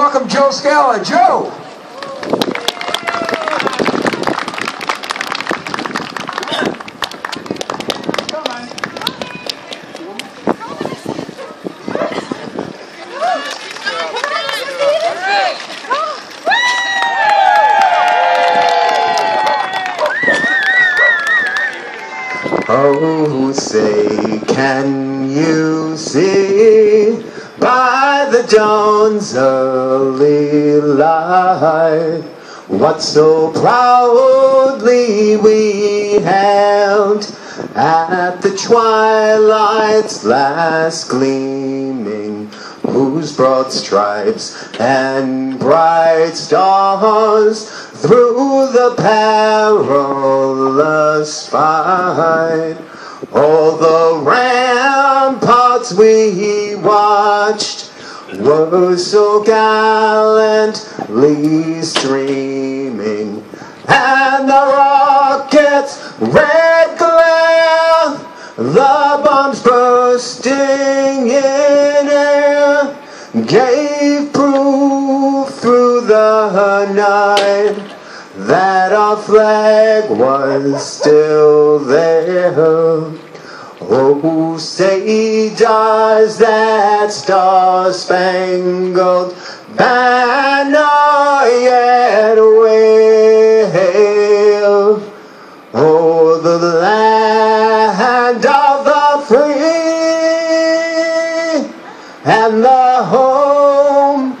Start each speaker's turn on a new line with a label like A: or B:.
A: welcome Joe Scala. Joe!
B: Oh, say, can you see the dawn's early light what so proudly we held at the twilight's last gleaming, whose broad stripes and bright stars through the perilous fight. All the ramparts we watched were so gallantly streaming, and the rockets' red glare, the bombs bursting in air, gave proof through the night that our flag was still there. Oh, say does that star-spangled banner yet wave? Oh, the land of the free and the home